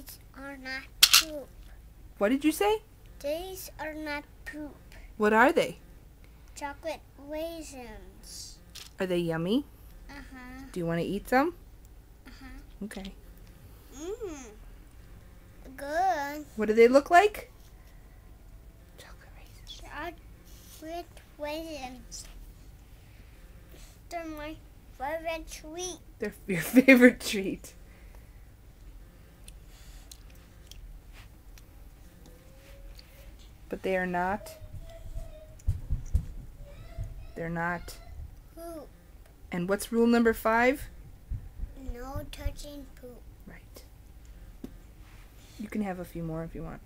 These are not poop. What did you say? These are not poop. What are they? Chocolate raisins. Are they yummy? Uh huh. Do you want to eat some? Uh huh. Okay. Mmm. Good. What do they look like? Chocolate raisins. Chocolate raisins. They're my favorite treat. They're your favorite treat. But they are not. They're not. Poop. And what's rule number five? No touching poop. Right. You can have a few more if you want.